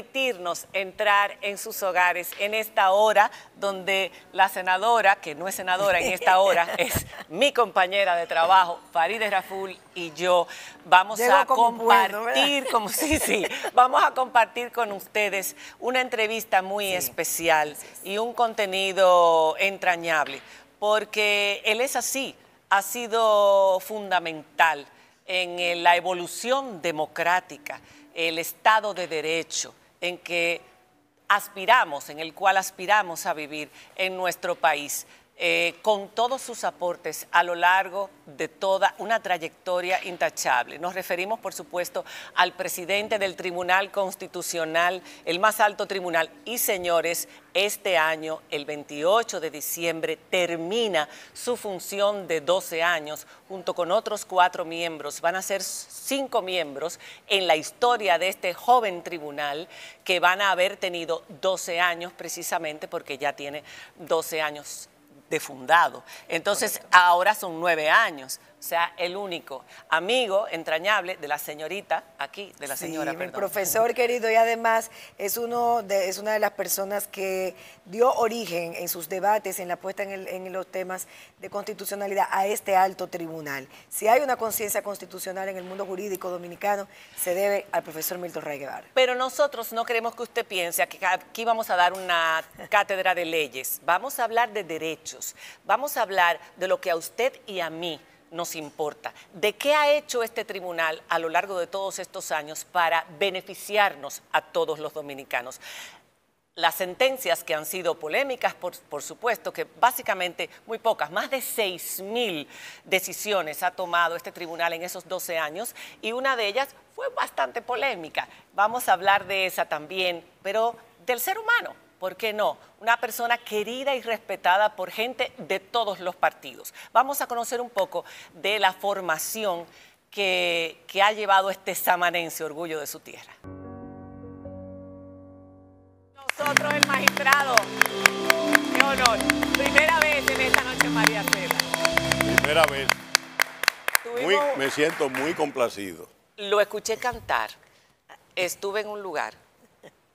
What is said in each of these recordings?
permitirnos entrar en sus hogares en esta hora donde la senadora, que no es senadora en esta hora, es mi compañera de trabajo, Farideh Raful, y yo vamos a compartir, como sí, sí, vamos a compartir con ustedes una entrevista muy especial y un contenido entrañable, porque él es así, ha sido fundamental en la evolución democrática, el Estado de Derecho, en que aspiramos, en el cual aspiramos a vivir en nuestro país. Eh, con todos sus aportes a lo largo de toda una trayectoria intachable. Nos referimos, por supuesto, al presidente del Tribunal Constitucional, el más alto tribunal. Y señores, este año, el 28 de diciembre, termina su función de 12 años junto con otros cuatro miembros. Van a ser cinco miembros en la historia de este joven tribunal que van a haber tenido 12 años precisamente porque ya tiene 12 años de fundado. Entonces, ahora son nueve años. Sea, el único amigo entrañable de la señorita aquí, de la señora, sí, Mi profesor querido y además es, uno de, es una de las personas que dio origen en sus debates, en la puesta en, los temas de constitucionalidad a este alto tribunal. Si hay una conciencia constitucional en el mundo jurídico dominicano, se debe al profesor Milton Ray Guevara. Pero nosotros no queremos que usted piense que aquí vamos a dar una cátedra de leyes, vamos a hablar de derechos, vamos a hablar de lo que a usted y a mí nos importa. ¿De qué ha hecho este tribunal a lo largo de todos estos años para beneficiarnos a todos los dominicanos? Las sentencias que han sido polémicas, por, supuesto, que básicamente muy pocas, más de 6.000 decisiones ha tomado este tribunal en esos 12 años y una de ellas fue bastante polémica. Vamos a hablar de esa también, pero del ser humano, ¿por qué no? Una persona querida y respetada por gente de todos los partidos. Vamos a conocer un poco de la formación que, ha llevado este samanense orgullo de su tierra. Nosotros el magistrado. Qué honor. Primera vez en esta noche María Cela. Primera vez. me siento muy complacido. Lo escuché cantar. Estuve en un lugar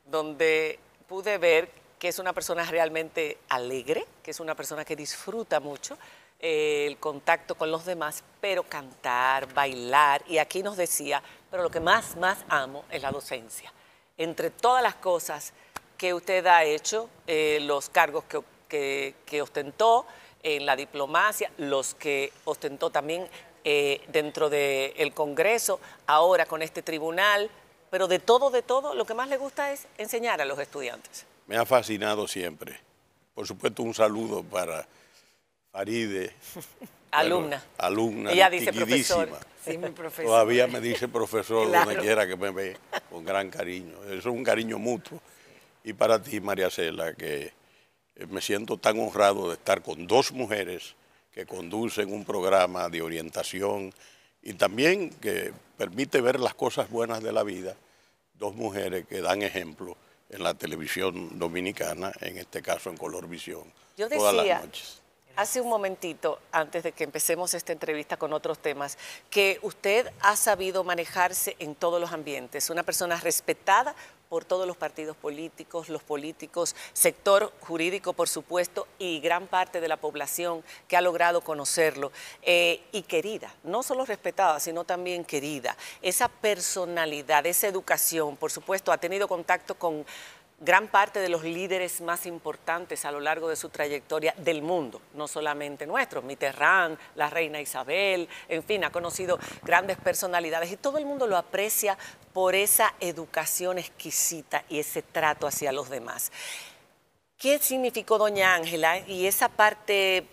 donde pude ver que es una persona realmente alegre, que es una persona que disfruta mucho eh, el contacto con los demás, pero cantar, bailar, y aquí nos decía, pero lo que más, más amo es la docencia. Entre todas las cosas que usted ha hecho, eh, los cargos que, ostentó en la diplomacia, los que ostentó también eh, dentro del Congreso, ahora con este tribunal, pero de todo, de todo, lo que más le gusta es enseñar a los estudiantes. Me ha fascinado siempre. Por supuesto, un saludo para Faride. alumna. alumna. Ella dice profesor. Sí, mi profesor. Todavía me dice profesor donde quiera que me ve, con gran cariño. Eso es un cariño mutuo. Y para ti, María Cela, que eh, me siento tan honrado de estar con dos mujeres que conducen un programa de orientación y también que permite ver las cosas buenas de la vida dos mujeres que dan ejemplo en la televisión dominicana, en este caso en Color Visión, Yo decía, todas las noches. Hace un momentito, antes de que empecemos esta entrevista con otros temas, que usted ha sabido manejarse en todos los ambientes, una persona respetada por todos los partidos políticos, los políticos, sector jurídico, por supuesto, y gran parte de la población que ha logrado conocerlo. Eh, y querida, no solo respetada, sino también querida. Esa personalidad, esa educación, por supuesto, ha tenido contacto con gran parte de los líderes más importantes a lo largo de su trayectoria del mundo, no solamente nuestros, Mitterrand, la reina Isabel, en fin, ha conocido grandes personalidades y todo el mundo lo aprecia por esa educación exquisita y ese trato hacia los demás. ¿Qué significó doña Ángela? Y esa parte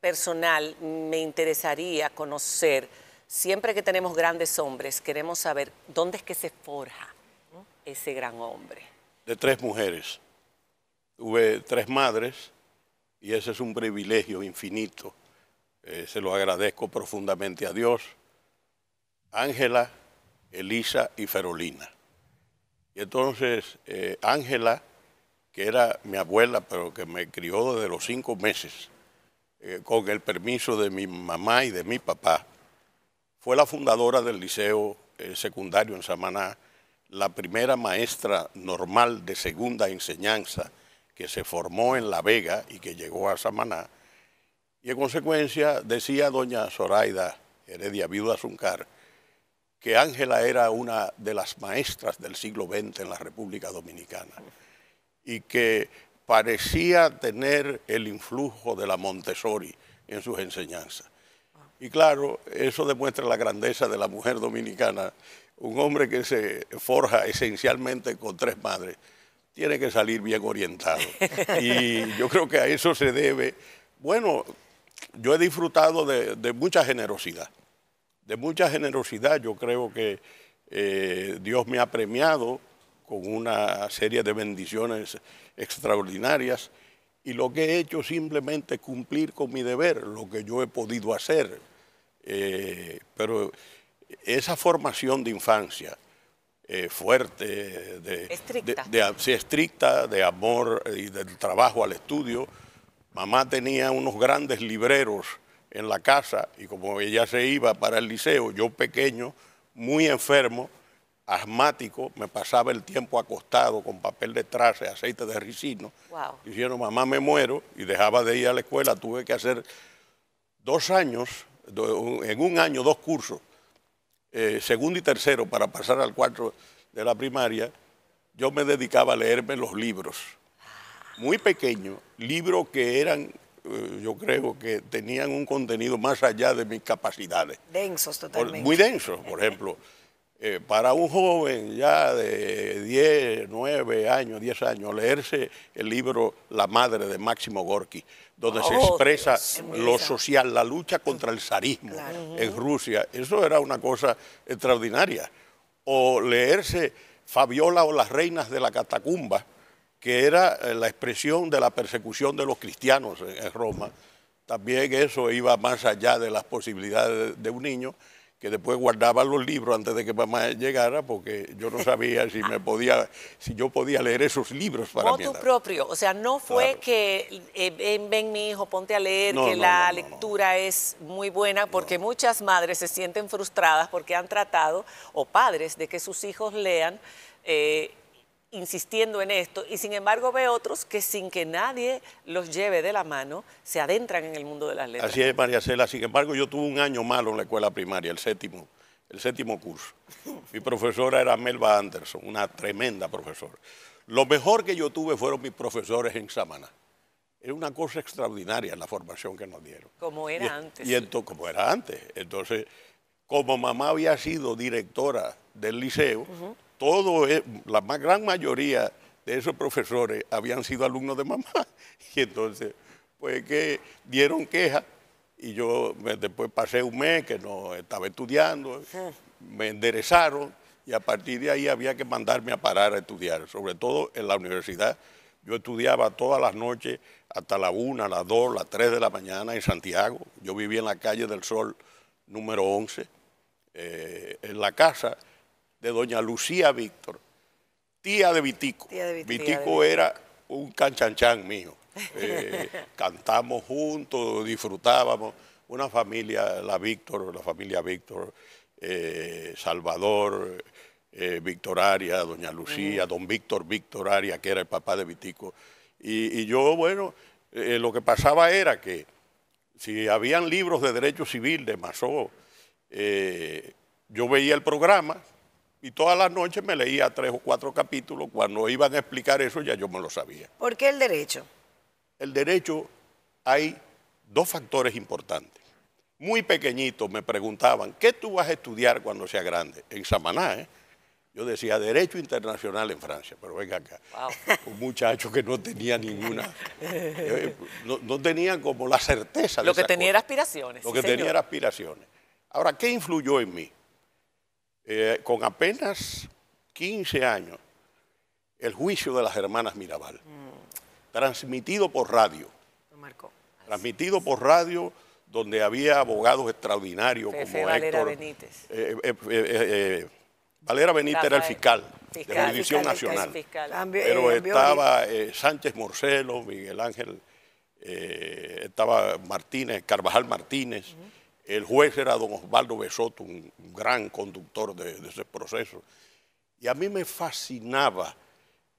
personal me interesaría conocer. Siempre que tenemos grandes hombres, queremos saber dónde es que se forja ese gran hombre de tres mujeres. Tuve tres madres y ese es un privilegio infinito. Eh, se lo agradezco profundamente a Dios. Ángela, Elisa y Ferolina. Y entonces eh, Ángela, que era mi abuela, pero que me crió desde los cinco meses, eh, con el permiso de mi mamá y de mi papá, fue la fundadora del Liceo Secundario en Samaná, la primera maestra normal de segunda enseñanza que se formó en La Vega y que llegó a Samaná. Y en consecuencia decía doña Zoraida Heredia Viuda Zuncar que Ángela era una de las maestras del siglo XX en la República Dominicana y que parecía tener el influjo de la Montessori en sus enseñanzas. Y claro, eso demuestra la grandeza de la mujer dominicana. Un hombre que se forja esencialmente con tres madres tiene que salir bien orientado. Y yo creo que a eso se debe. Bueno, yo he disfrutado de, mucha generosidad. De mucha generosidad. Yo creo que eh, Dios me ha premiado con una serie de bendiciones extraordinarias y lo que he hecho simplemente cumplir con mi deber, lo que yo he podido hacer. Eh, pero esa formación de infancia eh, fuerte, de, estricta. De, estricta, de amor y del trabajo al estudio, mamá tenía unos grandes libreros en la casa y como ella se iba para el liceo, yo pequeño, muy enfermo, asmático, me pasaba el tiempo acostado con papel de trace, aceite de ricino, diciendo, mamá, me muero, y dejaba de ir a la escuela, tuve que hacer dos años, en un año dos cursos, eh, segundo y tercero, para pasar al cuarto de la primaria, yo me dedicaba a leerme los libros, muy pequeños, libros que eran eh, yo creo que tenían un contenido más allá de mis capacidades. Densos totalmente. Muy densos, por ejemplo. Eh, para un joven ya de 10, 9 años, 10 años, leerse el libro La Madre de Máximo Gorky, donde se oh, expresa lo social, la lucha contra el zarismo en Rusia, eso era una cosa extraordinaria. O leerse Fabiola o las reinas de la catacumba, que era eh, la expresión de la persecución de los cristianos en Roma. También eso iba más allá de las posibilidades de un niño que después guardaba los libros antes de que mamá llegara porque yo no sabía si me podía, si yo podía leer esos libros para mí. tu propio, o sea, no fue que eh, ven, mi hijo, ponte a leer, que la lectura es muy buena, porque muchas madres se sienten frustradas porque han tratado, o padres, de que sus hijos lean. Eh, insistiendo en esto y sin embargo ve otros que sin que nadie los lleve de la mano se adentran en el mundo de las letras. Así es, María Cela. Sin embargo, yo tuve un año malo en la escuela primaria, el séptimo, el séptimo curso. Mi profesora era Melba Anderson, una tremenda profesora. Lo mejor que yo tuve fueron mis profesores en Samaná. Era una cosa extraordinaria la formación que nos dieron. Como era antes. Y entonces, como era antes. Entonces, como mamá había sido directora del liceo, todo, la más gran mayoría de esos profesores habían sido alumnos de mamá. Y entonces, pues que dieron queja y yo después pasé un mes que no estaba estudiando, me enderezaron y a partir de ahí había que mandarme a parar a estudiar, sobre todo en la universidad. Yo estudiaba todas las noches hasta la una, las dos, las tres de la mañana en Santiago. Yo vivía en la calle del Sol número 11, eh, en la casa de doña Lucía Víctor, tía de Vitico. Vitico era un canchanchan mío. Eh, cantamos juntos, disfrutábamos. Una familia, la Víctor, la familia Víctor, eh, Salvador, eh, Victoraria, doña Lucía, don Víctor Victoraria, que era el papá de Vitico. Y, yo, bueno, lo que pasaba era que si habían libros de derecho civil de Masó, yo veía el programa, y todas las noches me leía tres o cuatro capítulos. Cuando iban a explicar eso ya yo me lo sabía. ¿Por qué el derecho? El derecho hay dos factores importantes. Muy pequeñitos me preguntaban, ¿qué tú vas a estudiar cuando seas grande? En Samaná, ¿eh? Yo decía Derecho Internacional en Francia, pero venga acá. Un muchacho que no tenía ninguna, eh, no, no tenía como la certeza de Lo que tenía era aspiraciones. Lo que tenía era aspiraciones. Ahora, ¿qué influyó en mí? Eh, con apenas 15 años, el juicio de las hermanas Mirabal, transmitido por radio. Transmitido por radio, donde había abogados extraordinarios como Valera Benítez. Eh, eh, Valera Benítez era el fiscal, de la Jurisdicción Nacional. Pero estaba Sánchez Morcelo, Miguel Ángel, estaba Martínez, Carvajal Martínez. El juez era don Osvaldo Besoto, un gran conductor de, ese proceso. Y a mí me fascinaba,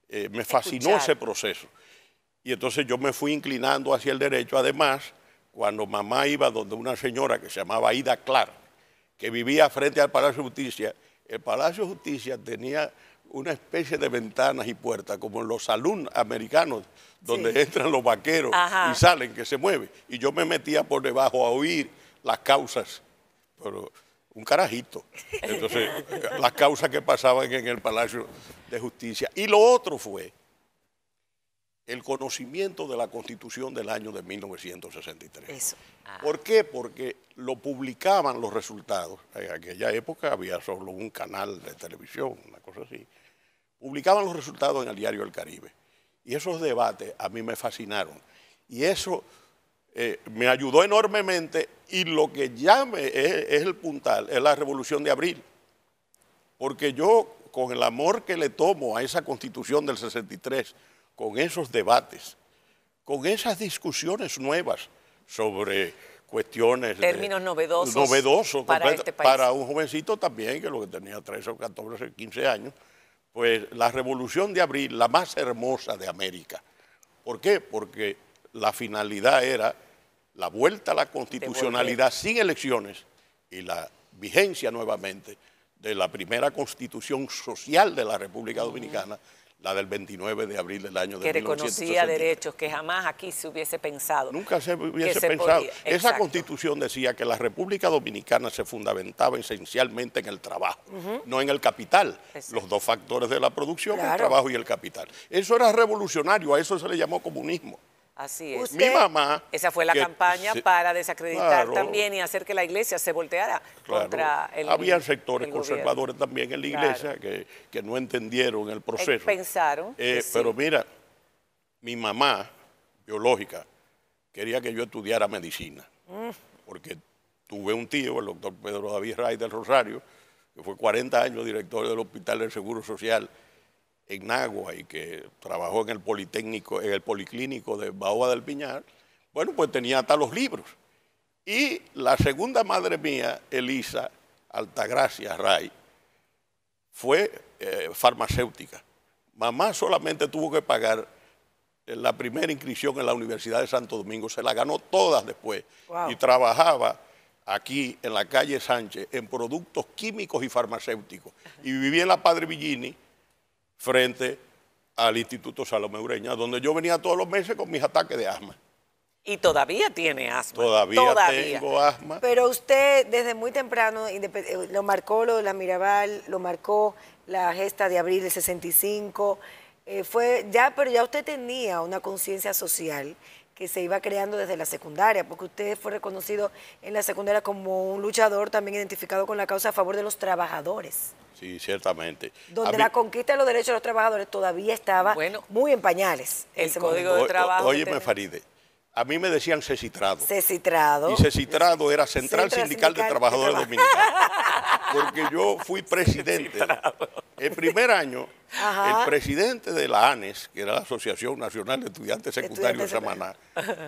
eh, me fascinó ese proceso. Y entonces yo me fui inclinando hacia el derecho. Además, cuando mamá iba donde una señora que se llamaba Ida Clark, que vivía frente al Palacio de Justicia, el Palacio de Justicia tenía una especie de ventanas y puertas, como en los saloons americanos, donde entran los vaqueros y salen, que se mueven. Y yo me metía por debajo a oír las causas, pero un carajito. Entonces, las causas que pasaban en el Palacio de Justicia. Y lo otro fue el conocimiento de la Constitución del año de 1963. Eso. ¿Por qué? Porque lo publicaban los resultados. En aquella época había solo un canal de televisión, una cosa así. Publicaban los resultados en el diario El Caribe. Y esos debates a mí me fascinaron. Y eso eh, me ayudó enormemente y lo que ya me, es, el puntal es la revolución de abril. Porque yo, con el amor que le tomo a esa constitución del 63, con esos debates, con esas discusiones nuevas sobre cuestiones... Términos novedosos. Novedosos para, este país. para un jovencito también, que lo que tenía 13 o 14, 15 años, pues la revolución de abril, la más hermosa de América. ¿Por qué? Porque la finalidad era la vuelta a la constitucionalidad sin elecciones y la vigencia nuevamente de la primera constitución social de la República Dominicana, la del 29 de abril del año de Que reconocía derechos que jamás aquí se hubiese pensado. Nunca se hubiese pensado. Esa constitución decía que la República Dominicana se fundamentaba esencialmente en el trabajo, no en el capital. Los dos factores de la producción, el trabajo y el capital. Eso era revolucionario, a eso se le llamó comunismo. Así es. Mi mamá. Esa fue la campaña para desacreditar también y hacer que la iglesia se volteara contra el. Había sectores conservadores también en la iglesia que, no entendieron el proceso. Pensaron. Eh, pero mira, mi mamá, biológica, quería que yo estudiara medicina. Mm. Porque tuve un tío, el doctor Pedro David Ray del Rosario, que fue 40 años director del Hospital del Seguro Social en Nagua y que trabajó en el Politécnico, en el Policlínico de Baoba del Piñar, bueno, pues tenía hasta los libros. Y la segunda madre mía, Elisa Altagracia Ray, fue eh, farmacéutica. Mamá solamente tuvo que pagar la primera inscripción en la Universidad de Santo Domingo, se la ganó todas después y trabajaba aquí en la calle Sánchez en productos químicos y farmacéuticos. Y vivía en la Padre Villini frente al Instituto Salomé Ureña, donde yo venía todos los meses con mis ataques de asma. Y todavía tiene asma. Todavía, tengo asma. Pero usted desde muy temprano eh, lo marcó lo de la Mirabal, lo marcó la gesta de abril del 65. Eh, fue ya, pero ya usted tenía una conciencia social que se iba creando desde la secundaria, porque usted fue reconocido en la secundaria como un luchador también identificado con la causa a favor de los trabajadores. Sí, ciertamente. Donde la conquista de los derechos de los trabajadores todavía estaba muy en pañales. El Código de Trabajo. Óyeme, Faride, a mí me decían Cecitrado. Cecitrado. Y Cecitrado era Central, Sindical, de Trabajadores Dominicanos. Porque yo fui presidente. El primer año, el presidente de la ANES, que era la Asociación Nacional de Estudiantes Secundarios de Samaná,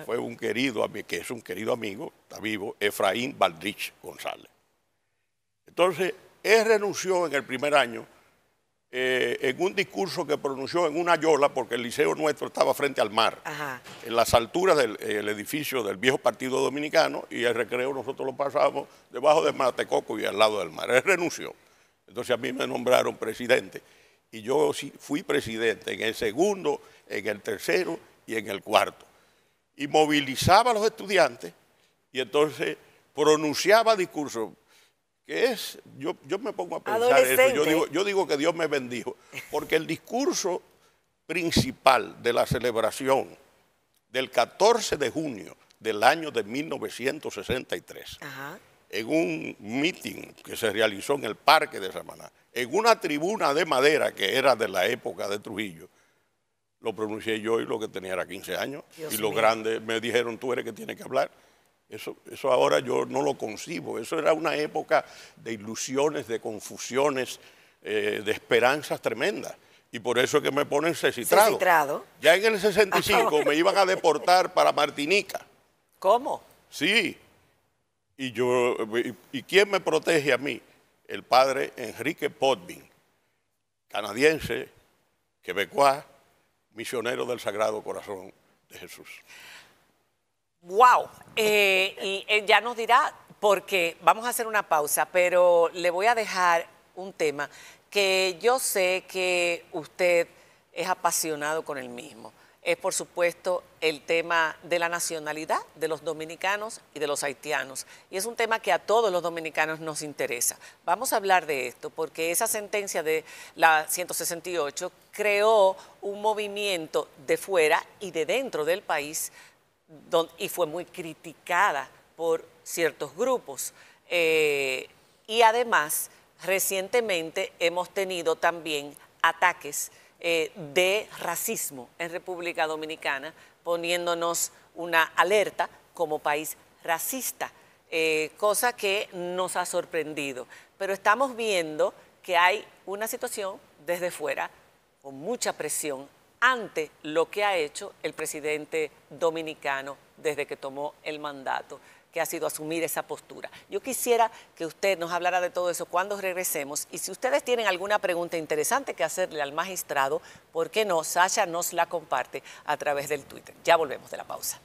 fue un querido, que es un querido amigo, está vivo, Efraín Valdrich González. Entonces, él renunció en el primer año eh, en un discurso que pronunció en una yola, porque el liceo nuestro estaba frente al mar, en las alturas del edificio del viejo Partido Dominicano, y el recreo nosotros lo pasábamos debajo del Matecoco y al lado del mar. Él renunció. Entonces a mí me nombraron presidente, y yo fui presidente en el segundo, en el tercero y en el cuarto. Y movilizaba a los estudiantes, y entonces pronunciaba discursos que es, yo, yo me pongo a pensar eso, yo digo, yo digo que Dios me bendijo, porque el discurso principal de la celebración del 14 de junio del año de 1963, en un meeting que se realizó en el Parque de Samaná, en una tribuna de madera que era de la época de Trujillo, lo pronuncié yo y lo que tenía era 15 años, y los grandes me dijeron, tú eres que tiene que hablar. Eso, eso ahora yo no lo concibo. Eso era una época de ilusiones, de confusiones, eh, de esperanzas tremendas. Y por eso es que me ponen cecitrado. Ya en el 65 me iban a deportar para Martinica. ¿Cómo? Sí. Y, yo, y, quién me protege a mí? El padre Enrique Podvin, canadiense, quebecois, misionero del Sagrado Corazón de Jesús. Wow, eh, y eh, ya nos dirá, porque vamos a hacer una pausa, pero le voy a dejar un tema que yo sé que usted es apasionado con el mismo. Es, por supuesto, el tema de la nacionalidad de los dominicanos y de los haitianos. Y es un tema que a todos los dominicanos nos interesa. Vamos a hablar de esto porque esa sentencia de la 168 creó un movimiento de fuera y de dentro del país y fue muy criticada por ciertos grupos. Eh, y además, recientemente hemos tenido también ataques eh, de racismo en República Dominicana, poniéndonos una alerta como país racista, eh, cosa que nos ha sorprendido. Pero estamos viendo que hay una situación desde fuera con mucha presión ante lo que ha hecho el presidente dominicano desde que tomó el mandato que ha sido asumir esa postura. Yo quisiera que usted nos hablara de todo eso cuando regresemos y si ustedes tienen alguna pregunta interesante que hacerle al magistrado, ¿por qué no? Sasha nos la comparte a través del Twitter. Ya volvemos de la pausa.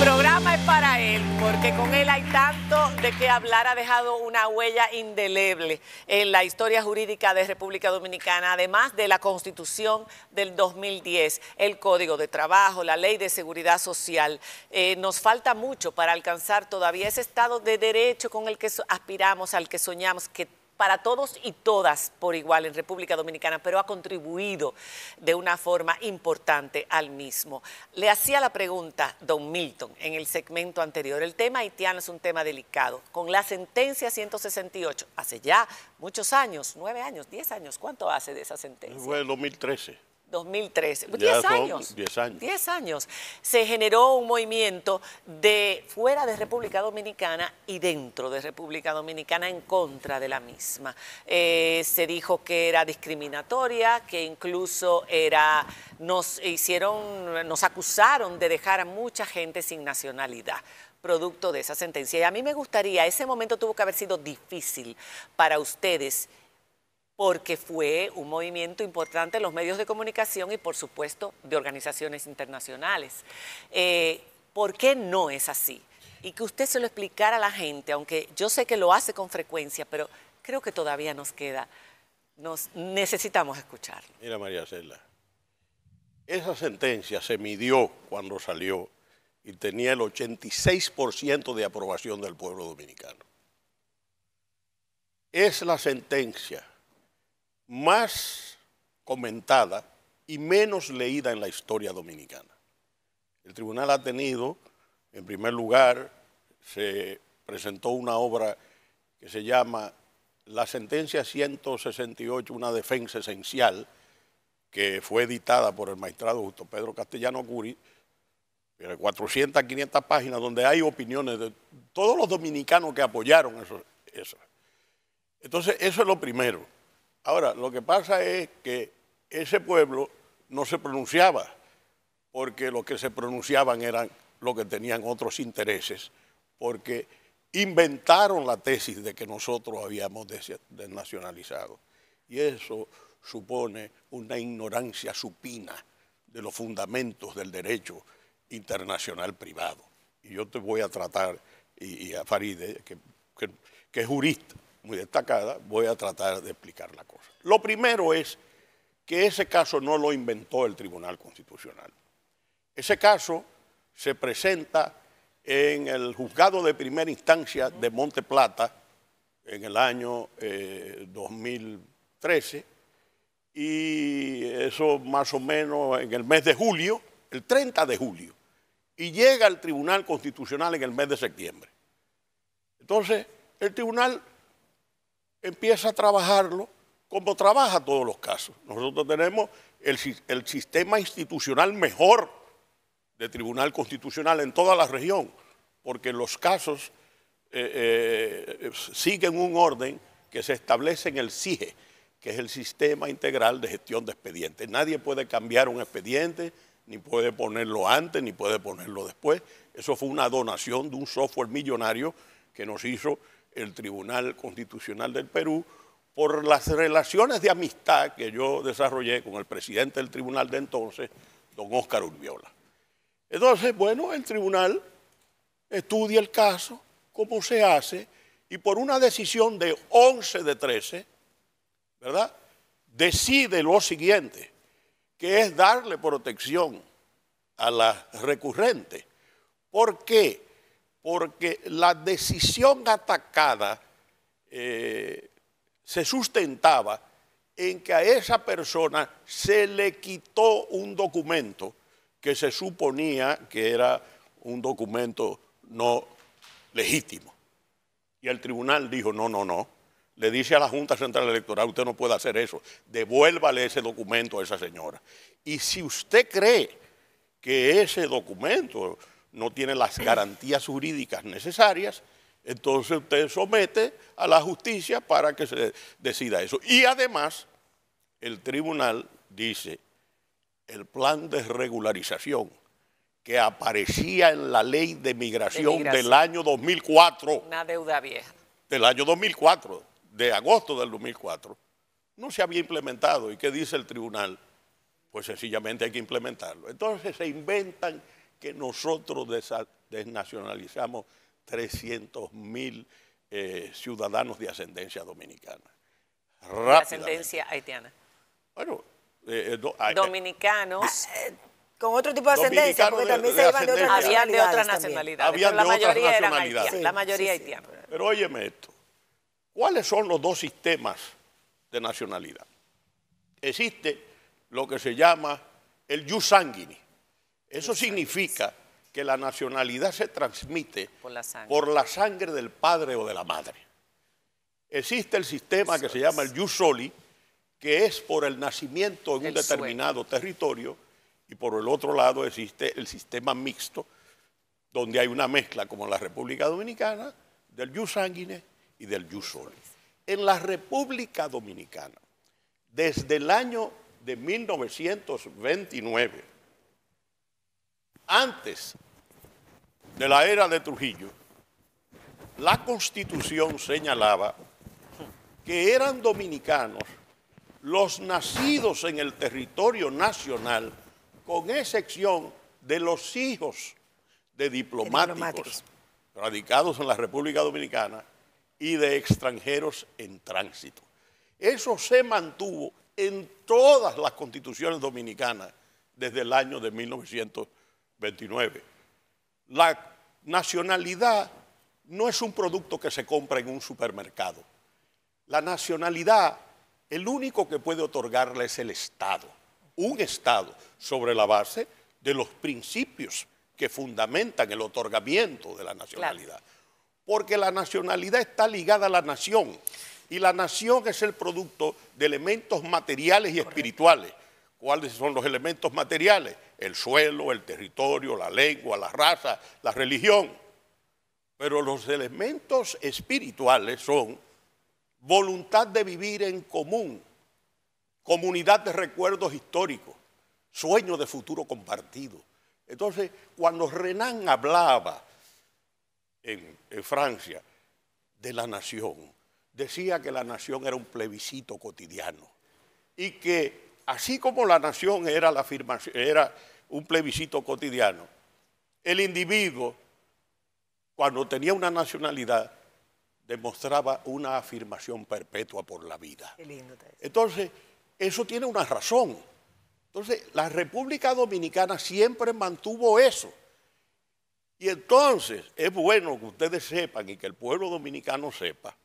Programa es para él, porque con él hay tanto de qué hablar, ha dejado una huella indeleble en la historia jurídica de República Dominicana, además de la Constitución del 2010, el Código de Trabajo, la Ley de Seguridad Social. Eh, nos falta mucho para alcanzar todavía ese Estado de Derecho con el que aspiramos, al que soñamos, que para todos y todas por igual en República Dominicana, pero ha contribuido de una forma importante al mismo. Le hacía la pregunta don Milton en el segmento anterior. El tema haitiano es un tema delicado. Con la sentencia 168, hace ya muchos años, nueve años, diez años, ¿cuánto hace de esa sentencia? Fue el 2013. 2013, 10 años. 10 años. 10 años. Se generó un movimiento de fuera de República Dominicana y dentro de República Dominicana en contra de la misma. Eh, se dijo que era discriminatoria, que incluso era, nos hicieron, nos acusaron de dejar a mucha gente sin nacionalidad producto de esa sentencia. Y a mí me gustaría, ese momento tuvo que haber sido difícil para ustedes porque fue un movimiento importante en los medios de comunicación y por supuesto de organizaciones internacionales. Eh, ¿Por qué no es así? Y que usted se lo explicara a la gente, aunque yo sé que lo hace con frecuencia, pero creo que todavía nos queda, nos necesitamos escucharlo. Mira María Cela, esa sentencia se midió cuando salió y tenía el 86% de aprobación del pueblo dominicano. Es la sentencia más comentada y menos leída en la historia dominicana. El tribunal ha tenido, en primer lugar, se presentó una obra que se llama La sentencia 168, una defensa esencial, que fue editada por el magistrado Justo Pedro Castellano Curi, de 400, 500 páginas, donde hay opiniones de todos los dominicanos que apoyaron eso. eso. Entonces, eso es lo primero. Ahora, lo que pasa es que ese pueblo no se pronunciaba, porque lo que se pronunciaban eran los que tenían otros intereses, porque inventaron la tesis de que nosotros habíamos desnacionalizado. Y eso supone una ignorancia supina de los fundamentos del derecho internacional privado. Y yo te voy a tratar, y, a Faride, que es jurista, muy destacada, voy a tratar de explicar la cosa. Lo primero es que ese caso no lo inventó el Tribunal Constitucional. Ese caso se presenta en el juzgado de primera instancia de Monte Plata en el año 2013 eh, y eso más o menos en el mes de julio, el 30 de julio, y llega al Tribunal Constitucional en el mes de septiembre. Entonces, el tribunal empieza a trabajarlo como trabaja todos los casos. Nosotros tenemos el, sistema institucional mejor de Tribunal Constitucional en toda la región, porque los casos eh, eh, siguen un orden que se establece en el CIGE, que es el Sistema Integral de Gestión de Expedientes. Nadie puede cambiar un expediente, ni puede ponerlo antes, ni puede ponerlo después. Eso fue una donación de un software millonario que nos hizo el Tribunal Constitucional del Perú por las relaciones de amistad que yo desarrollé con el presidente del tribunal de entonces, don Óscar Urbiola. Entonces, bueno, el tribunal estudia el caso, cómo se hace, y por una decisión de 11 de 13, ¿verdad? Decide lo siguiente, que es darle protección a la recurrente. ¿Por qué? Porque la decisión atacada eh, se sustentaba en que a esa persona se le quitó un documento que se suponía que era un documento no legítimo. Y el tribunal dijo, no, no, no. Le dice a la Junta Central Electoral, usted no puede hacer eso. Devuélvale ese documento a esa señora. Y si usted cree que ese documento no tiene las garantías jurídicas necesarias, entonces usted somete a la justicia para que se decida eso. Y además, el tribunal dice, el plan de regularización que aparecía en la ley de migración, del año 2004. Una deuda vieja. Del año 2004, de agosto del 2004, no se había implementado. ¿Y qué dice el tribunal? Pues sencillamente hay que implementarlo. Entonces se inventan que nosotros desnacionalizamos 300 mil eh, ciudadanos de ascendencia dominicana. De ascendencia haitiana. Bueno, eh, eh, dominicanos. Ah, con otro tipo de ascendencia, porque también se iban de otras nacionalidades. Habían de otras nacionalidades. la mayoría eran haitianas. la mayoría haitiana. Pero óyeme esto. ¿Cuáles son los dos sistemas de nacionalidad? Existe lo que se llama el jus sanguini. Eso significa que la nacionalidad se transmite por la, sangre. del padre o de la madre. Existe el sistema que se llama el jus soli, que es por el nacimiento en un determinado territorio, y por el otro lado existe el sistema mixto, donde hay una mezcla, como en la República Dominicana, del jus sanguine y del jus soli. En la República Dominicana, desde el año de 1929, antes de la era de Trujillo, la constitución señalaba que eran dominicanos los nacidos en el territorio nacional, con excepción de los hijos de diplomáticos, radicados en la República Dominicana y de extranjeros en tránsito. Eso se mantuvo en todas las constituciones dominicanas desde el año de 1929 la nacionalidad no es un producto que se compra en un supermercado. La nacionalidad, el único que puede otorgarla es el Estado. Un Estado sobre la base de los principios que fundamentan el otorgamiento de la nacionalidad. Porque la nacionalidad está ligada a la nación y la nación es el producto de elementos materiales y espirituales. ¿Cuáles son los elementos materiales? El suelo, el territorio, la lengua, la raza, la religión. Pero los elementos espirituales son voluntad de vivir en común, comunidad de recuerdos históricos, sueño de futuro compartido. Entonces, cuando Renan hablaba en, Francia de la nación, decía que la nación era un plebiscito cotidiano y que así como la nación era la afirmación, era un plebiscito cotidiano, el individuo, cuando tenía una nacionalidad, demostraba una afirmación perpetua por la vida. Entonces, eso tiene una razón. Entonces, la República Dominicana siempre mantuvo eso. Y entonces, es bueno que ustedes sepan y que el pueblo dominicano sepa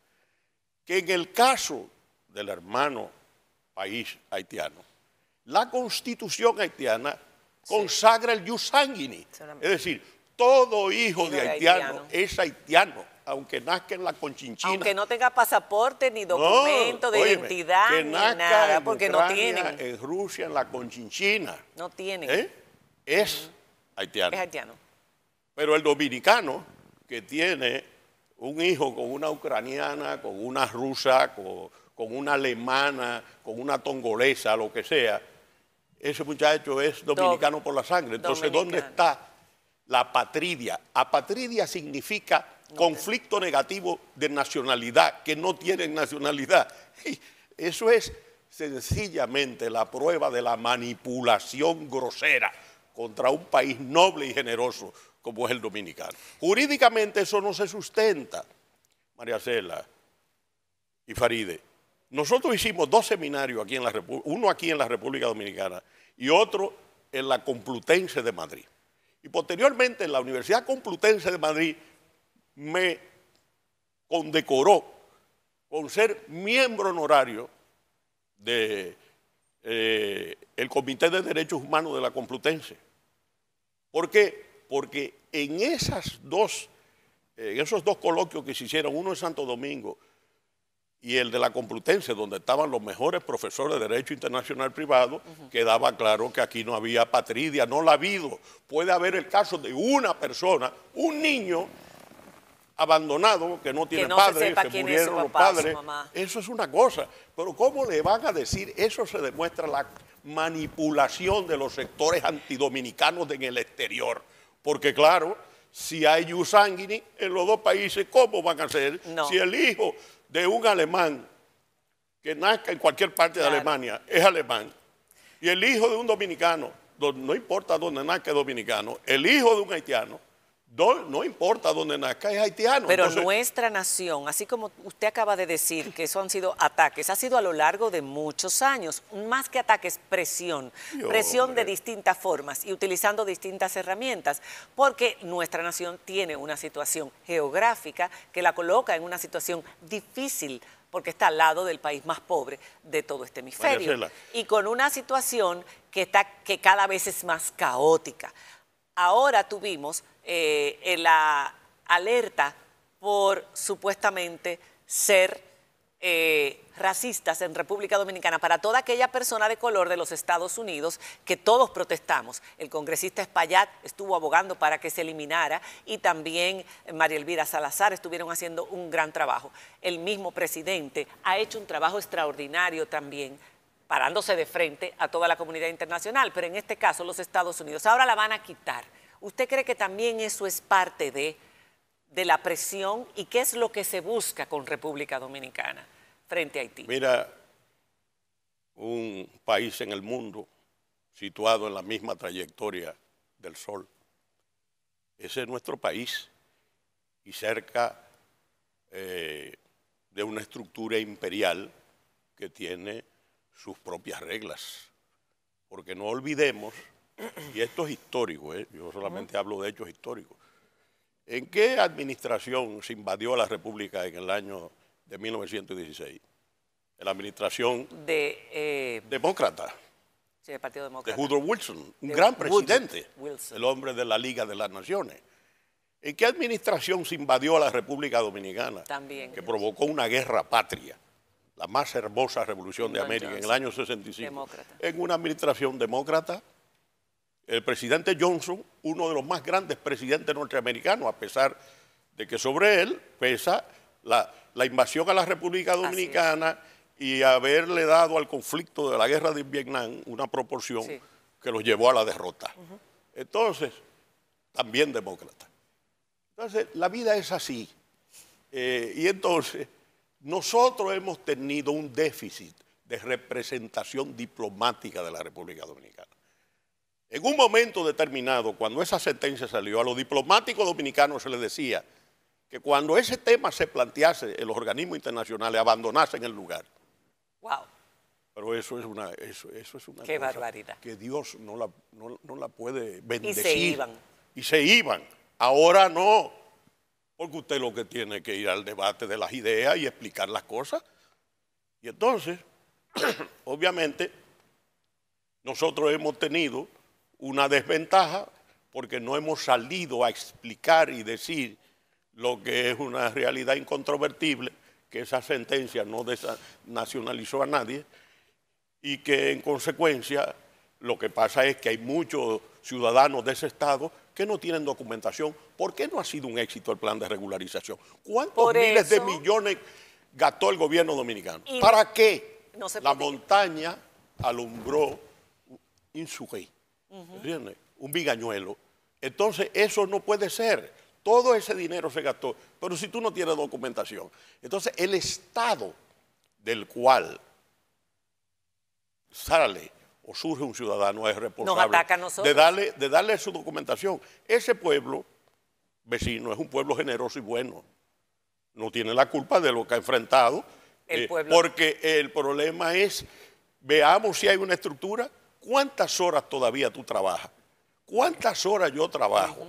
que en el caso del hermano país haitiano, la constitución haitiana consagra el jus sanguini. Es decir, todo hijo de haitiano, es haitiano, aunque nazca en la conchinchina. Aunque no tenga pasaporte, ni documento de identidad, ni nada, porque no tienen. En Rusia, en la conchinchina. No tienen. ¿eh? Es haitiano. Es haitiano. Pero el dominicano, que tiene un hijo con una ucraniana, con una rusa, con, con una alemana, con una tongolesa, lo que sea, ese muchacho es dominicano por la sangre. Entonces, ¿dónde está la patridia? Apatridia significa conflicto negativo de nacionalidad, que no tienen nacionalidad. eso es sencillamente la prueba de la manipulación grosera contra un país noble y generoso como es el dominicano. Jurídicamente eso no se sustenta, María Cela y Faride. Nosotros hicimos dos seminarios aquí en la uno aquí en la República Dominicana y otro en la Complutense de Madrid. Y posteriormente en la Universidad Complutense de Madrid me condecoró con ser miembro honorario del de, eh, Comité de Derechos Humanos de la Complutense. ¿Por qué? Porque en, esas dos, en esos dos coloquios que se hicieron, uno en Santo Domingo y el de la Complutense, donde estaban los mejores profesores de Derecho Internacional Privado, quedaba claro que aquí no había patridia, no la ha habido. Puede haber el caso de una persona, un niño abandonado, que no tiene padre, se, murieron los padres. Eso es una cosa. Pero ¿cómo le van a decir? Eso se demuestra la manipulación de los sectores antidominicanos en el exterior. Porque claro, si hay Yusanguini en los dos países, ¿cómo van a ser? Si el hijo de un alemán que nazca en cualquier parte de Alemania es alemán, y el hijo de un dominicano, no importa dónde nazca dominicano, el hijo de un haitiano, no, importa dónde nazca, es haitiano. Pero nuestra nación, así como usted acaba de decir que eso han sido ataques, ha sido a lo largo de muchos años, más que ataques, presión, presión de distintas formas y utilizando distintas herramientas, porque nuestra nación tiene una situación geográfica que la coloca en una situación difícil porque está al lado del país más pobre de todo este hemisferio. Y con una situación que, está, que cada vez es más caótica. Ahora tuvimos eh, la alerta por supuestamente ser eh, racistas en República Dominicana para toda aquella persona de color de los Estados Unidos que todos protestamos. El congresista Espaillat estuvo abogando para que se eliminara y también María Elvira Salazar estuvieron haciendo un gran trabajo. El mismo presidente ha hecho un trabajo extraordinario también parándose de frente a toda la comunidad internacional, pero en este caso los Estados Unidos. Ahora la van a quitar ¿Usted cree que también eso es parte de, de la presión y qué es lo que se busca con República Dominicana frente a Haití? Mira, un país en el mundo situado en la misma trayectoria del Sol. Ese es nuestro país y cerca eh, de una estructura imperial que tiene sus propias reglas. Porque no olvidemos y esto es histórico, ¿eh? yo solamente hablo de hechos históricos. ¿En qué administración se invadió la República en el año de 1916? En la administración de, eh, demócrata. Sí, del Partido Demócrata. De Woodrow Wilson, un gran presidente, el hombre de la Liga de las Naciones. ¿En qué administración se invadió la República Dominicana? También. Que provocó una guerra patria, la más hermosa revolución de América en el año 65. Demócrata. En una administración demócrata el presidente Johnson, uno de los más grandes presidentes norteamericanos, a pesar de que sobre él pesa la, invasión a la República Dominicana y haberle dado al conflicto de la guerra de Vietnam una proporción que lo llevó a la derrota. Entonces, también demócrata. Entonces, la vida es así. Eh, y entonces, nosotros hemos tenido un déficit de representación diplomática de la República Dominicana. En un momento determinado, cuando esa sentencia salió, a los diplomáticos dominicanos se les decía que cuando ese tema se plantease en los organismos internacionales, abandonasen el lugar. ¡Wow! Pero eso es una, eso, eso es una Qué barbaridad. que Dios no la, no, la puede bendecir. Y se iban. Y se iban. Ahora no. Porque usted lo que tiene que ir al debate de las ideas y explicar las cosas. Y entonces, obviamente, nosotros hemos tenido una desventaja porque no hemos salido a explicar y decir lo que es una realidad incontrovertible, que esa sentencia no nacionalizó a nadie y que en consecuencia lo que pasa es que hay muchos ciudadanos de ese estado que no tienen documentación. ¿Por qué no ha sido un éxito el plan de regularización? ¿Cuántos miles de millones gastó el gobierno dominicano? ¿Para qué? la montaña alumbró insuré, Un bigañuelo. Entonces, eso no puede ser. Todo ese dinero se gastó, pero si tú no tienes documentación. Entonces, el Estado del cual sale o surge un ciudadano es responsable de, darle, de darle su documentación. Ese pueblo vecino es un pueblo generoso y bueno. No tiene la culpa de lo que ha enfrentado. El eh, porque el problema es, veamos si hay una estructura, ¿cuántas horas todavía tú trabajas? ¿Cuántas horas yo trabajo?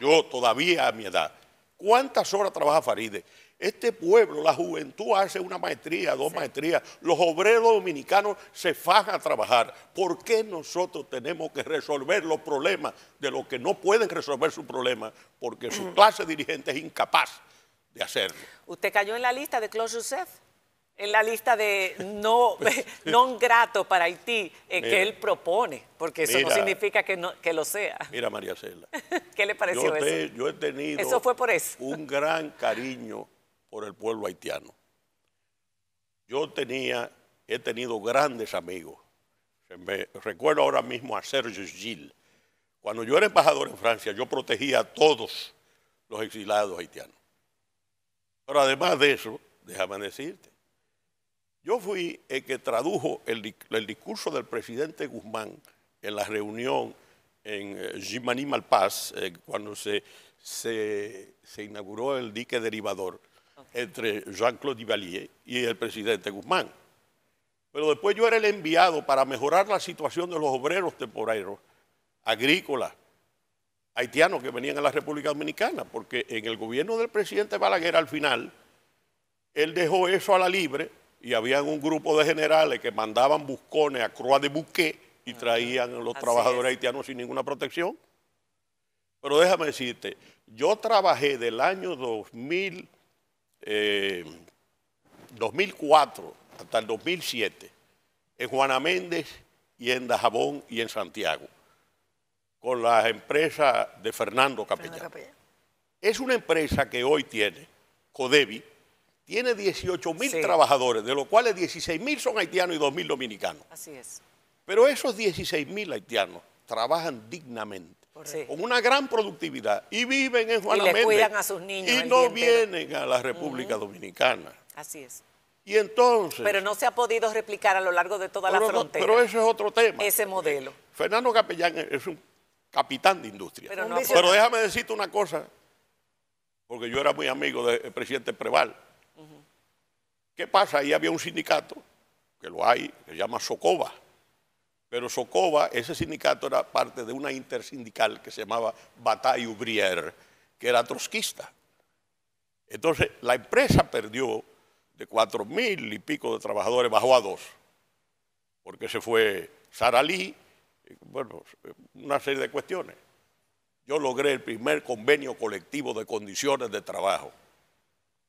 Yo todavía a mi edad. ¿Cuántas horas trabaja Faride? Este pueblo, la juventud hace una maestría, dos maestrías. Los obreros dominicanos se fajan a trabajar. ¿Por qué nosotros tenemos que resolver los problemas de los que no pueden resolver sus problemas? Porque su clase dirigente es incapaz de hacerlo. ¿Usted cayó en la lista de Claude Joseph? En la lista de no, non grato para Haití eh, que él propone, porque eso no significa que, no, que lo sea. Mira, María Cela. ¿Qué le pareció eso? yo he tenido eso fue por eso. un gran cariño por el pueblo haitiano. Yo tenía, he tenido grandes amigos. recuerdo ahora mismo a Serge Gilles. Cuando yo era embajador en Francia, yo protegía a todos los exilados haitianos. Pero además de eso, déjame decirte, yo fui el que tradujo el, discurso del presidente Guzmán en la reunión en Gimani eh, Malpaz, eh, cuando se, se, inauguró el dique derivador entre Jean-Claude Duvalier y el presidente Guzmán. Pero después yo era el enviado para mejorar la situación de los obreros temporeros, agrícolas, haitianos que venían a la República Dominicana, porque en el gobierno del presidente Balaguer al final, él dejó eso a la libre y habían un grupo de generales que mandaban buscones a Croix de Bouquet y traían a los trabajadores haitianos sin ninguna protección. Pero déjame decirte, yo trabajé del año 2000 2004 eh, hasta el 2007 en Juana Méndez y en Dajabón y en Santiago, con la empresa de Fernando Capellán. Es una empresa que hoy tiene, Codevi, tiene 18 mil trabajadores, de los cuales 16 mil son haitianos y 2 mil dominicanos. Así es. Pero esos 16 mil haitianos trabajan dignamente con una gran productividad y viven en Juana y cuidan a sus niños y no vienen a la República Dominicana. Así es. Y entonces... Pero no se ha podido replicar a lo largo de toda la frontera. pero eso es otro tema. Ese modelo. Fernando Capellán es un capitán de industria. Pero, déjame decirte una cosa, porque yo era muy amigo del presidente Preval. ¿Qué pasa? Ahí había un sindicato, que lo hay, que se llama Socoba pero Socoba, ese sindicato era parte de una intersindical que se llamaba Bataille Ouvrière, que era trotskista. Entonces, la empresa perdió de cuatro mil y pico de trabajadores, bajó a dos, porque se fue Sara Lee, bueno, una serie de cuestiones. Yo logré el primer convenio colectivo de condiciones de trabajo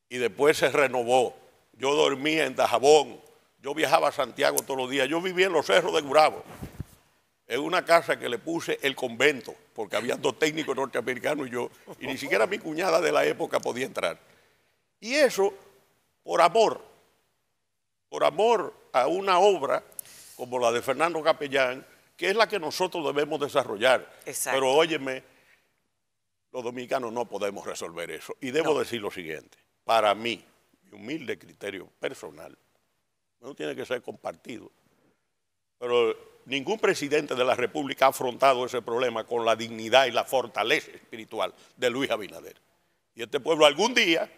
y después se renovó. Yo dormía en Dajabón, yo viajaba a Santiago todos los días. Yo vivía en los cerros de Gurabo, en una casa que le puse el convento, porque había dos técnicos norteamericanos y yo, y ni siquiera mi cuñada de la época podía entrar. Y eso por amor, por amor a una obra como la de Fernando Capellán, que es la que nosotros debemos desarrollar. Pero óyeme, los dominicanos no podemos resolver eso. Y debo decir lo siguiente, para mí, mi humilde criterio personal, no tiene que ser compartido. Pero ningún presidente de la República ha afrontado ese problema con la dignidad y la fortaleza espiritual de Luis Abinader. Y este pueblo algún día,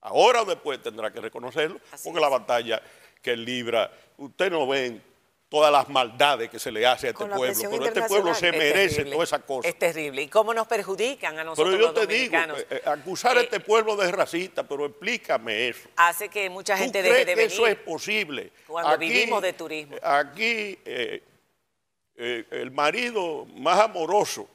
ahora o después, tendrá que reconocerlo, porque la batalla que libra, usted no ven todas las maldades que se le hace a este pueblo. Pero este pueblo se merece toda esa cosa. Es terrible. ¿Y cómo nos perjudican a nosotros Pero yo te digo, eh, eh, acusar a eh, este pueblo de racista, pero explícame eso. Hace que mucha gente deje de venir. eso es posible? Cuando vivimos de turismo. Aquí el marido más amoroso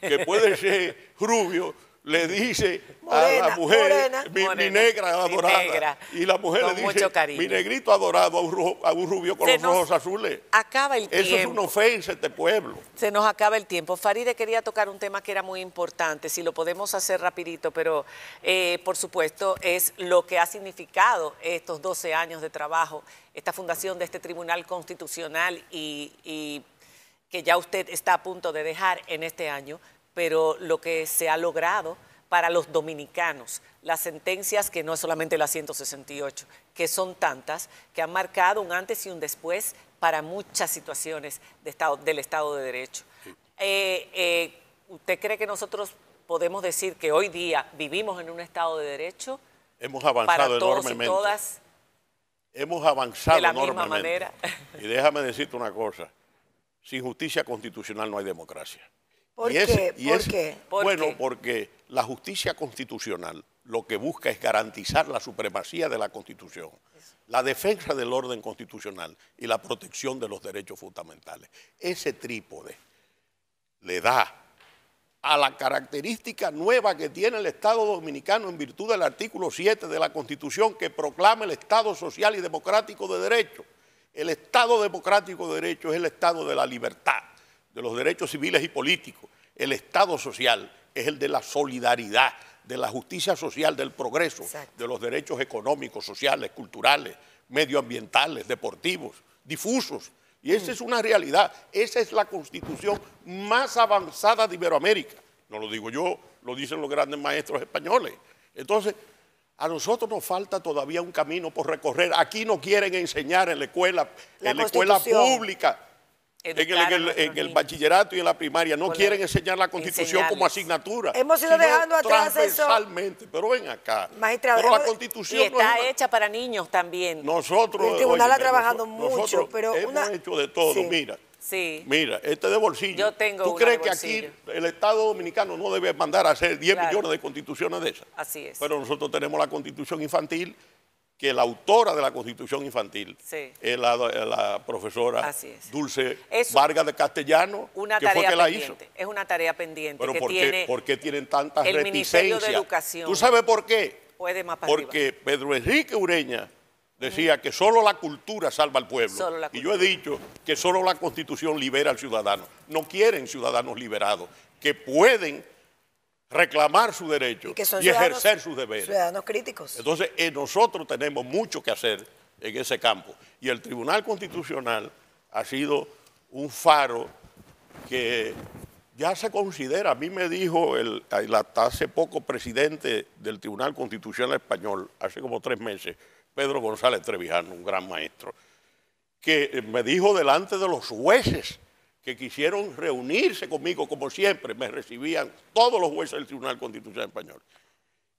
que puede ser rubio le dice a la mujer, mi, negra adorada, y la mujer le dice, mi negrito adorado a un, rubio con los ojos azules. Acaba el Eso es una ofensa a este pueblo. Se nos acaba el tiempo. Faride quería tocar un tema que era muy importante, si lo podemos hacer rapidito, pero eh, por supuesto es lo que ha significado estos 12 años de trabajo, esta fundación de este Tribunal Constitucional y que ya usted está a punto de dejar en este año, pero lo que se ha logrado para los dominicanos, las sentencias que no es solamente la 168, que son tantas, que han marcado un antes y un después para muchas situaciones de estado, del Estado de Derecho. Eh, eh, ¿Usted cree que nosotros podemos decir que hoy día vivimos en un Estado de Derecho? Hemos avanzado para todos enormemente. Y todas Hemos avanzado de la enormemente. misma manera. Y déjame decirte una cosa, sin justicia constitucional no hay democracia. ¿Por Y qué? y ¿Por qué? ¿Por bueno, qué? porque la justicia constitucional lo que busca es garantizar la supremacía de la Constitución, la defensa del orden constitucional y la protección de los derechos fundamentales. Ese trípode le da a la característica nueva que tiene el Estado dominicano en virtud del artículo 7 de la Constitución que proclama el Estado social y democrático de derecho. El Estado democrático de derecho es el Estado de la libertad, de los derechos civiles y políticos. El Estado social es el de la solidaridad, de la justicia social, del progreso, Exacto. de los derechos económicos, sociales, culturales, medioambientales, deportivos, difusos. Y esa es una realidad. Esa es la constitución más avanzada de Iberoamérica. No lo digo yo, lo dicen los grandes maestros españoles. Entonces, a nosotros nos falta todavía un camino por recorrer. Aquí no quieren enseñar en la escuela, La en la escuela pública, en el, en en bachillerato y en la primaria. No la- quieren enseñar la constitución como asignatura. Hemos ido dejando atrás eso. Pero ven acá. Magistrado, pero la constitución Y no es está una- hecha para niños también. nosotros. El tribunal ha trabajado mucho, nosotros pero hemos una- hecho de todo. Sí. Mira, Sí. mira, este de bolsillo. Yo tengo ¿Tú una crees de que aquí el Estado dominicano no debe mandar a hacer 10 Claro. millones de constituciones de esas? Así es. Pero nosotros tenemos la constitución infantil, que la autora de la constitución infantil Sí. es la, la profesora es. Dulce Eso- Vargas de Castellano, Una que fue que la hizo. Es una tarea pendiente Pero que ¿por, tiene. qué, por qué tienen tantas el Ministerio reticencias? de Educación. ¿Tú sabes por qué? Puede más para arriba. Porque Pedro Enrique Ureña decía que solo la cultura salva al pueblo. Y yo he dicho que solo la constitución libera al ciudadano. No quieren ciudadanos liberados, que pueden reclamar su derecho Y que son ejercer sus deberes. Ciudadanos críticos. Entonces, eh, nosotros tenemos mucho que hacer en ese campo. Y el Tribunal Constitucional ha sido un faro que ya se considera, a mí me dijo el, el hasta hace poco presidente del Tribunal Constitucional Español, hace como tres meses, Pedro González Trevijano, un gran maestro, que me dijo delante de los jueces que quisieron reunirse conmigo, como siempre, me recibían todos los jueces del Tribunal Constitucional Español,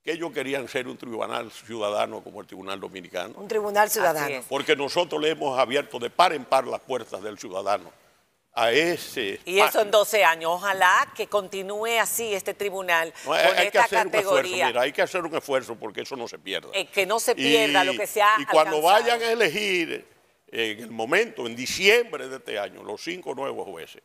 que ellos querían ser un tribunal ciudadano como el Tribunal Dominicano, Un tribunal ciudadano. porque nosotros le hemos abierto de par en par las puertas del ciudadano a ese Y eso en 12 años. Ojalá que continúe así este tribunal No, hay, con hay que esta hacer un esfuerzo, categoría. mira, hay que hacer un esfuerzo porque eso no se pierda. eh, que no se pierda lo que se ha Y cuando alcanzado. vayan a elegir en el momento, en diciembre de este año, los cinco nuevos jueces,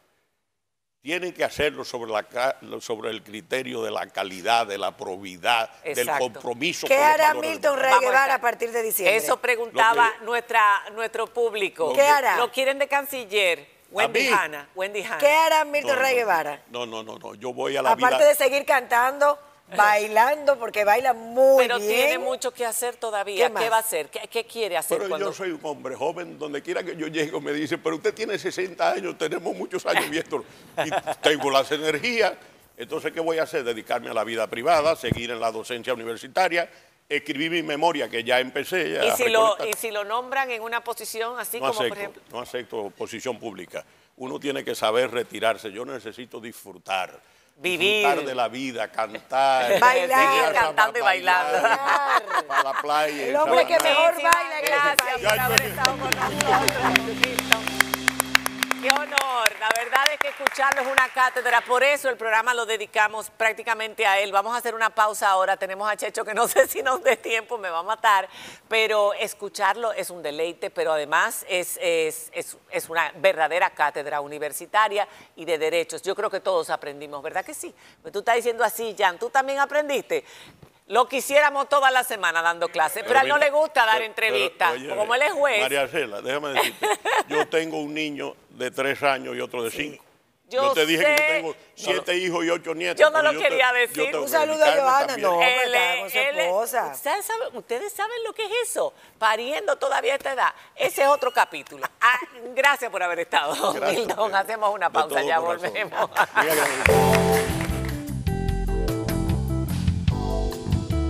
tienen que hacerlo sobre, la, ca- sobre el criterio de la calidad, de la probidad, del compromiso. ¿Qué con hará Milton. Rey Vamos a Guevara estar- a partir de diciembre? Eso preguntaba Lo que- nuestra, nuestro público. ¿Qué hará? Lo quieren de canciller. Wendy? Hanna. Wendy Hanna. ¿Qué hará Milton No, no, Rey no. Guevara? No, no, no, no, yo voy a la Aparte vida. de seguir cantando, bailando, porque baila muy Pero bien. tiene mucho que hacer todavía. ¿Qué va a hacer? ¿Qué, qué quiere hacer Pero cuando yo soy un hombre joven, donde quiera que yo llego me dicen, pero usted tiene 60 años, tenemos muchos años viéndolo y tengo las energías. Entonces, ¿qué voy a hacer? Dedicarme a la vida privada, seguir en la docencia universitaria, escribir mi memoria que ya empecé. y si, lo, recolectar. y si lo nombran en una posición así no como acepto, por ejemplo no acepto posición pública. Uno tiene que saber retirarse. Yo necesito disfrutar. Vivir. Disfrutar de la vida, cantar. Bailar. cantando y bailando. Bailar. Para la playa. El hombre que mejor baila gracias por haber estado con nosotros. Qué honor, la verdad es que escucharlo es una cátedra, por eso el programa lo dedicamos prácticamente a él. Vamos a hacer una pausa ahora, tenemos a Checho que no sé si nos dé tiempo, me va a matar, pero escucharlo es un deleite, pero además es, es, es, es una verdadera cátedra universitaria y de derechos. Yo creo que todos aprendimos, ¿verdad que sí? Pues tú estás diciendo así, Jan, tú también aprendiste. Lo quisiéramos toda la semana dando clases, pero, a él no le gusta dar pero- entrevistas. pero, oye, como él es juez. María Cela, déjame decirte, yo tengo un niño de tres años y otro de cinco. Yo, te dije que yo tengo siete hijos y ocho nietos. Yo no lo quería decir. Un saludo a Johanna, no, él, con su esposa. ¿ustedes saben, ustedes saben lo que es eso, pariendo todavía a esta edad. Ese es otro capítulo. Ah, gracias por haber estado, Milton. Hacemos una pausa, ya volvemos.